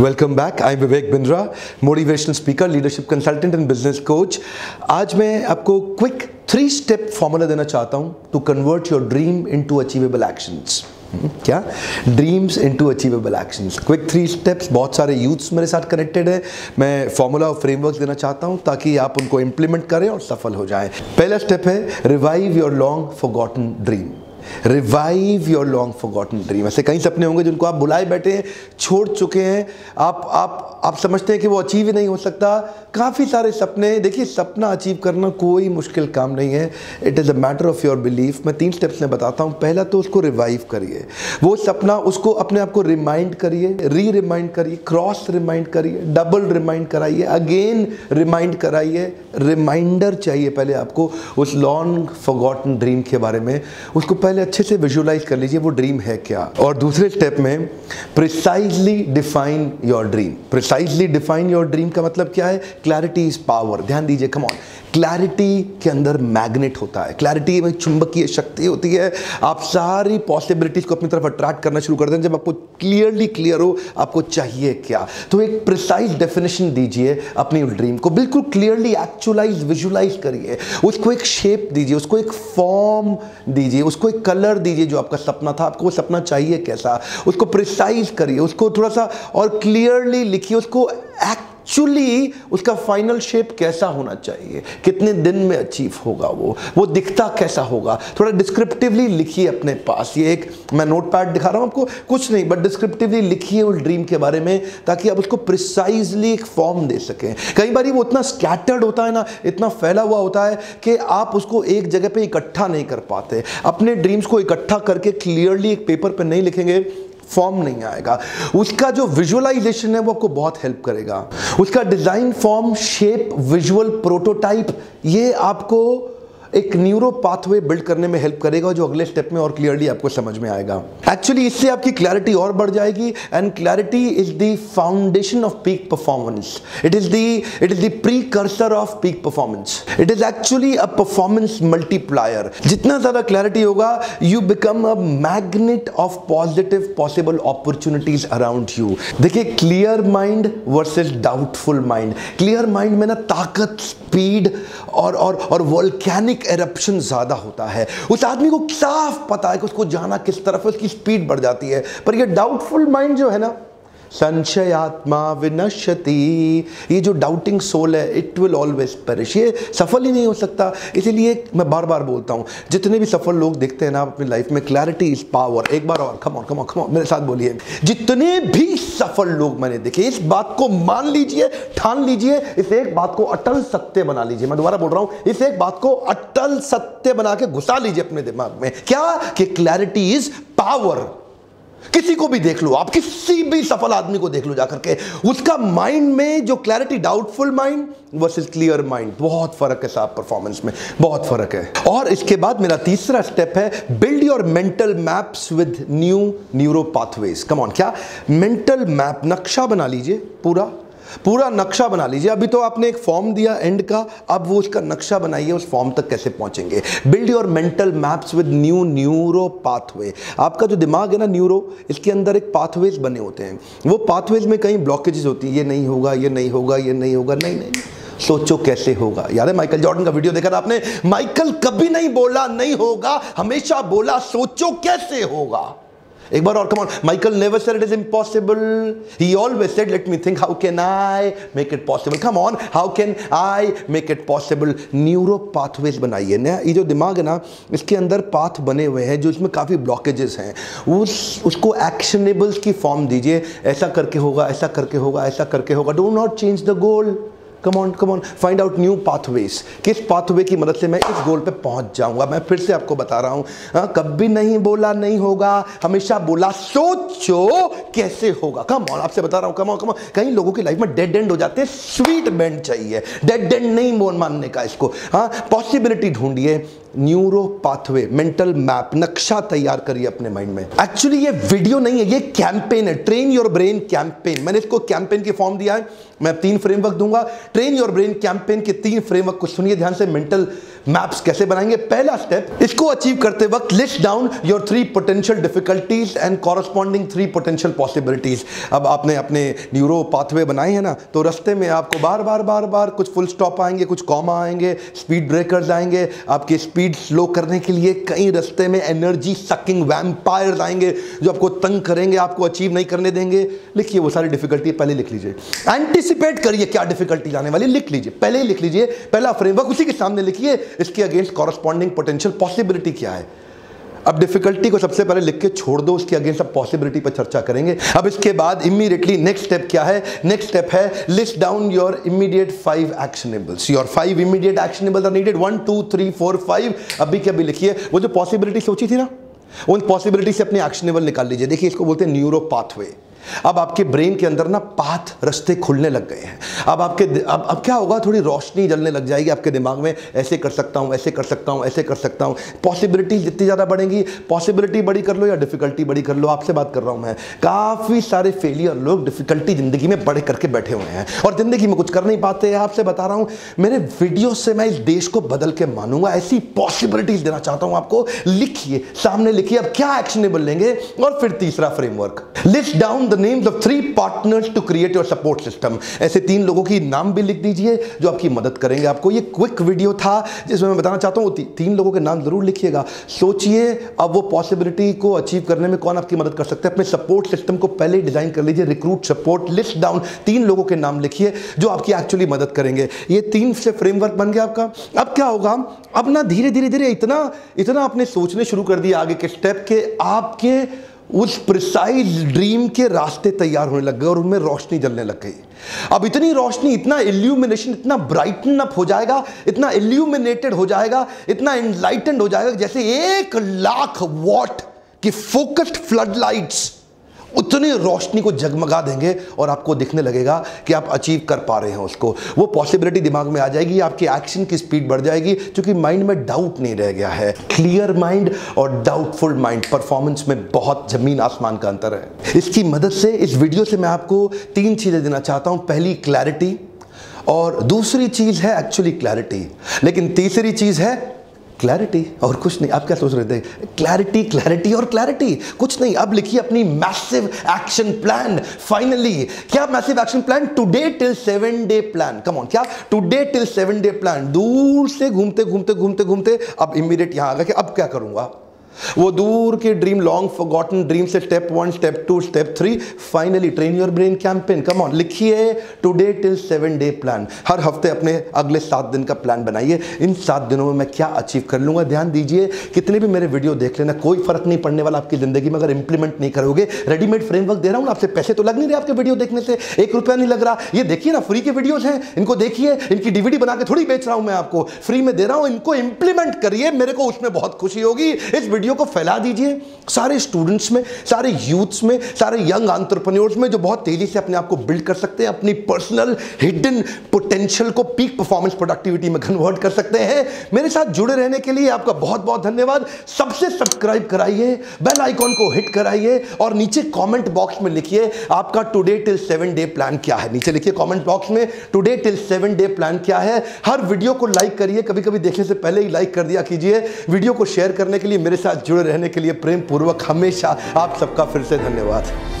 Welcome back I am Vivek Bindra motivational speaker leadership consultant and business coach आज मैं आपको quick three step formula देना चाहता हूँ to convert your dream into achievable actions क्या? Dreams into achievable actions quick three steps बहुत सारे youths मेरे साथ कनेक्टेड है। मैं फॉर्मूला और फ्रेमवर्क देना चाहता हूँ ताकि आप उनको इम्प्लीमेंट करें और सफल हो जाएँ। पहला स्टेप है revive your long forgotten dream revive your long forgotten dream ऐसे कई सपने होंगे जिनको आप बुलाए बैठे हैं, छोड़ चुके हैं। आप आप आप समझते हैं कि वो अचीव ही नहीं हो सकता। काफ़ी सारे सपने, देखिए सपना अचीव करना कोई मुश्किल काम नहीं है। It is a matter of your belief मैं तीन स्टेप्स में बताता हूँ। पहला तो उसको रिवाइव करिए। वो सपना उसको अपने आप को रिमाइंड करिए री रिमाइंड करिए क्रॉस रिमाइंड करिए डबल रिमाइंड कराइए अगेन रिमाइंड कराइए। रिमाइंडर चाहिए पहले आपको उस लॉन्ग फॉरगॉटन ड्रीम के बारे में। उसको पहले अच्छे से विजुलाइज कर लीजिए, वो ड्रीम है क्या? और दूसरे स्टेप में precisely define your dream precisely define your dream का मतलब क्या है? क्लैरिटी इज़ पावर ध्यान दीजिए कम ऑन क्लैरिटी के अंदर मैग्नेट होता है. क्लैरिटी में चुंबकीय शक्ति होती है. आप सारी पॉसिबिलिटीज को अपनी तरफ़ अट्रैक्ट करना शुरू कर दें. जब आपको क्लियरली क्लियर हो, आपको चाहिए क्या? तो एक प्रिसाइज डेफिनेशन दीजिए अपनी ड्रीम को. बिल्कुल क्लियरली एक्चुअलाइज विजुलाइज करिए. उसको एक शेप दीजिए, उसको एक फॉर्म दीजिए, उसको एक कलर दीजिए जो आपका सपना था, आपको वो सपना चाहिए कैसा? उसको प्रिसाइज करिए, उसको थोड़ा सा और क्लियरली लिखिए, उसको एक्ट एक्चुअली उसका फाइनल शेप कैसा होना चाहिए? कितने दिन में अचीव होगा वो? वो दिखता कैसा होगा? थोड़ा डिस्क्रिप्टिवली लिखिए अपने पास। ये एक, मैं नोट पैड दिखा रहा हूँ आपको, कुछ नहीं बट डिस्क्रिप्टिवली लिखिए उस ड्रीम के बारे में, ताकि आप उसको प्रिसाइजली एक फॉर्म दे सकें। कई बार वो इतना स्कैटर्ड होता है ना, इतना फैला हुआ होता है कि आप उसको एक जगह पर इकट्ठा नहीं कर पाते। अपने ड्रीम्स को इकट्ठा करके क्लियरली एक पेपर पे नहीं लिखेंगे फॉर्म नहीं आएगा। उसका जो विजुअलाइजेशन है वो आपको बहुत हेल्प करेगा। उसका design form shape visual prototype ये आपको एक न्यूरो पाथवे बिल्ड करने में हेल्प करेगा जो अगले स्टेप में और क्लियरली आपको समझ में आएगा। एक्चुअली इससे आपकी क्लैरिटी और बढ़ जाएगी and clarity is the foundation of peak performance it is the it is the precursor of peak performance it is actually a performance multiplier जितना ज़्यादा क्लैरिटी होगा you become a magnet of positive possible opportunities around you देखिए clear mind versus doubtful mind clear mind में ना ताकत speed और और और वोल्कैनिक वोल्केनिक एरप्शन ज़्यादा होता है। उस आदमी को साफ़ पता है कि उसको जाना किस तरफ़ है, उसकी स्पीड बढ़ जाती है। पर ये डाउटफुल माइंड जो है ना संशयात्मा विनश्यति। ये जो डाउटिंग सोल है इट विल ऑलवेज पेरिश ये सफल ही नहीं हो सकता। इसीलिए मैं बार बार बोलता हूँ, जितने भी सफल लोग देखते हैं ना आप अपनी लाइफ में क्लैरिटी इज़ पावर एक बार और खमो खमो खमो मेरे साथ बोलिए। जितने भी सफल लोग मैंने देखे, इस बात को मान लीजिए, ठान लीजिए, इस एक बात को अटल सत्य बना लीजिए। मैं दोबारा बोल रहा हूँ, इस एक बात को अटल सत्य बना के घुसा लीजिए अपने दिमाग में। क्या? कि क्लैरिटी इज़ पावर किसी को भी देख लो, आप किसी भी सफल आदमी को देख लो जाकर के। उसका माइंड में जो clarity doubtful mind versus clear mind बहुत फ़र्क है साहब परफॉर्मेंस में, बहुत फ़र्क है। और इसके बाद मेरा तीसरा स्टेप है build your mental maps with new neuro pathways come on क्या? मेंटल मैप नक्शा बना लीजिए पूरा। पूरा नक्शा बना लीजिए। अभी तो आपने एक फॉर्म दिया एंड का अब वो उसका नक्शा बनाइए उस फॉर्म तक कैसे पहुँचेंगे? Build your mental maps with new neuro pathway आपका जो दिमाग है ना न्यूरो इसके अंदर एक पाथवेज बने होते हैं। वो पाथवेज में कहीं ब्लॉकेजेस होती है ये नहीं होगा ये नहीं होगा ये नहीं होगा नहीं नहीं, नहीं। सोचो कैसे होगा। याद है माइकल जॉर्डन का वीडियो देखा था आपने? माइकल कभी नहीं बोला नहीं होगा हमेशा बोला सोचो कैसे होगा। एक बार और come on Michael never said it is impossible he always said let me think how can I make it possible come on how can I make it possible neuro pathways बनाइए। ना ये जो दिमाग है ना, इसके अंदर पाथ बने हुए हैं, जो इसमें काफ़ी ब्लॉकेजेस हैं। उस, उसको एक्शनेबल्स की फॉर्म दीजिए। ऐसा करके होगा, ऐसा करके होगा, ऐसा करके होगा। Do not change the goal come on come on find out new pathways किस पाथवे की मदद से मैं इस गोल पे पहुँच जाऊँगा? मैं फिर से आपको बता रहा हूँ हाँ, कभी नहीं बोला नहीं होगा हमेशा बोला सोचो कैसे होगा? कम ऑन आपसे बता रहा हूँ कम ऑन कम ऑन कई लोगों की लाइफ में डेड एंड हो जाते हैं स्वीट बैंड चाहिए। डेड एंड नहीं मोन मानने का इसको। हाँ पॉसिबिलिटी ढूंढिए। न्यूरो पाथवे मेंटल मैप नक्शा तैयार करिए अपने माइंड में। एक्चुअली ये वीडियो नहीं है ये कैंपेन है। ट्रेन योर ब्रेन कैंपेन मैंने इसको कैंपेन की फॉर्म दिया है। मैं तीन फ्रेमवर्क दूँगा। ट्रेन योर ब्रेन कैंपेन के तीन फ्रेमवर्क को सुनिए ध्यान से मेंटल मैप्स कैसे बनाएँगे? पहला स्टेप इसको अचीव करते वक्त list down your three potential difficulties and corresponding three potential possibilities अब आपने अपने न्यूरो पाथवे बनाए हैं ना तो रस्ते में आपको बार बार बार बार कुछ फुल स्टॉप आएँगे, कुछ कॉमा आएँगे स्पीड ब्रेकर्स आएँगे। आपकी स्पीड स्लो करने के लिए कई रस्ते में एनर्जी सकिंग वैम्पायर आएँगे, जो आपको तंग करेंगे, आपको अचीव नहीं करने देंगे। लिखिए वो सारी डिफिकल्टी पहले लिख लीजिए। एंटिसिपेट करिए क्या डिफिकल्टी आने वाली, लिख लीजिए। पहले ही लिख लीजिए, पहला फ्रेमवर्क उसी के सामने लिखिए। इसके अगेंस्ट कॉरस्पॉन्डिंग पोटेंशियल पॉसिबिलिटी क्या है? अब डिफिकल्टी को सबसे पहले लिख के छोड़ दो उसके अगेंस्ट अब पॉसिबिलिटी पर चर्चा करेंगे। अब इसके बाद इमीडिएटली नेक्स्ट स्टेप क्या है? नेक्स्ट स्टेप है list down your immediate five actionables your five immediate actionable are needed one two three four five अभी के अभी लिखिए। वो जो पॉसिबिलिटी सोची थी ना उन पॉसिबिलिटी से अपने एक्शनेबल निकाल लीजिए। देखिए, इसको बोलते हैं न्यूरो पाथवे अब आपके ब्रेन के अंदर ना पाथ रस्ते खुलने लग गए हैं। अब आपके अब अब क्या होगा? थोड़ी रोशनी जलने लग जाएगी आपके दिमाग में। ऐसे कर सकता हूँ, ऐसे कर सकता हूँ, ऐसे कर सकता हूँ। पॉसिबिलिटी जितनी ज़्यादा बढ़ेंगी पॉसिबिलिटी बड़ी कर लो या डिफिकल्टी बड़ी कर लो। आपसे बात कर रहा हूँ मैं। काफ़ी सारे फेलियर लोग डिफिकल्टी ज़िंदगी में बड़े करके बैठे हुए हैं और ज़िंदगी में कुछ कर नहीं पाते आपसे बता रहा हूँ, मेरे वीडियो से मैं इस देश को बदल के मानूँगा। ऐसी पॉसिबिलिटीज देना चाहता हूँ आपको। लिखिए, सामने लिखिए। अब क्या एक्शनेबल लेंगे? और फिर तीसरा framework list down the names of three partners to create your support system ऐसे तीन लोगों की नाम भी लिख दीजिए जो आपकी मदद करेंगे। आपको ये क्विक वीडियो था, जिसमें मैं बताना चाहता हूँ तीन लोगों के नाम ज़रूर लिखिएगा। सोचिए अब वो पॉसिबिलिटी को अचीव करने में कौन आपकी मदद कर सकता है? अपने सपोर्ट सिस्टम को पहले ही डिज़ाइन कर लीजिए रिक्रूट सपोर्ट लिस्ट डाउन तीन लोगों के नाम लिखिए जो आपकी एक्चुअली मदद करेंगे। ये तीन से फ्रेमवर्क बन गया आपका। अब क्या होगा? अब ना धीरे धीरे धीरे इतना इतना आपने सोचने शुरू कर दिया आगे के स्टेप के, आपके उस प्रिसाइज ड्रीम के रास्ते तैयार होने लग गए और उनमें रोशनी जलने लग गई। अब इतनी रोशनी, इतना इल्यूमिनेशन इतना ब्राइटन अप हो जाएगा, इतना इल्यूमिनेटेड हो जाएगा, इतना इनलाइटेंड हो जाएगा जैसे एक लाख वॉट की फोकस्ड फ्लड लाइट्स उतनी रोशनी को जगमगा देंगे और आपको दिखने लगेगा कि आप अचीव कर पा रहे हैं उसको। वो पॉसिबिलिटी दिमाग में आ जाएगी, आपके एक्शन की स्पीड बढ़ जाएगी, क्योंकि माइंड में डाउट नहीं रह गया है। क्लियर माइंड और डाउटफुल माइंड परफॉर्मेंस में बहुत ज़मीन आसमान का अंतर है। इसकी मदद से, इस वीडियो से मैं आपको तीन चीज़ें देना चाहता हूँ। पहली क्लैरिटी और दूसरी चीज़ है एक्चुअली क्लैरिटी लेकिन तीसरी चीज़ है क्लैरिटी और कुछ नहीं। आप क्या सोच रहे थे? क्लैरिटी क्लैरिटी और क्लैरिटी कुछ नहीं। अब लिखिए अपनी मैसिव एक्शन प्लान फाइनली क्या massive action plan today till seven day plan come on क्या? Today till seven day plan दूर से घूमते घूमते घूमते घूमते, अब इमीडिएट यहाँ आ गया कि अब क्या करूँगा? वो दूर के ड्रीम लॉन्ग फॉरगॉटन ड्रीम से step one step two step three finally train your brain campaign come on लिखिए today till seven day plan हर हफ़्ते अपने अगले सात दिन का प्लान बनाइए। इन सात दिनों में मैं क्या अचीव कर लूँगा? ध्यान दीजिए, कितने भी मेरे वीडियो देख लेना, कोई फ़र्क नहीं पड़ने वाला आपकी ज़िंदगी में। अगर इंप्लीमेंट नहीं करोगे रेडीमेड फ्रेमवर्क दे रहा हूँ आपसे पैसे तो लग नहीं रहे आपके वीडियो देखने से। एक रुपया नहीं लग रहा। ये देखिए ना फ्री के वीडियोज़ हैं। इनको देखिए, इनकी डीवीडी बना के थोड़ी बेच रहा हूँ मैं आपको। फ्री में दे रहा हूँ, इनको इंप्लीमेंट करिए। मेरे को उसमें बहुत खुशी होगी। इस वीडियो को फैला दीजिए सारे स्टूडेंट्स में, सारे यूथ्स में, सारे यंग आंट्रप्रन्योर्स में जो बहुत तेज़ी से अपने आप को बिल्ड कर सकते हैं, अपनी पर्सनल हिडन पोटेंशियल को पीक परफॉर्मेंस प्रोडक्टिविटी में कन्वर्ट कर सकते हैं। मेरे साथ जुड़े रहने के लिए आपका बहुत बहुत धन्यवाद। सबसे सब्सक्राइब कराइए बेल आइकॉन को हिट कराइए और नीचे कमेंट बॉक्स में लिखिए आपका today till seven day plan क्या है। नीचे लिखिए कमेंट बॉक्स में today till seven day plan क्या है। हर वीडियो को लाइक करिए कभी कभी देखने से पहले ही लाइक कर दिया कीजिए। वीडियो को शेयर करने के लिए मेरे साथ जुड़े रहने के लिए प्रेम पूर्वक हमेशा आप सबका फिर से धन्यवाद।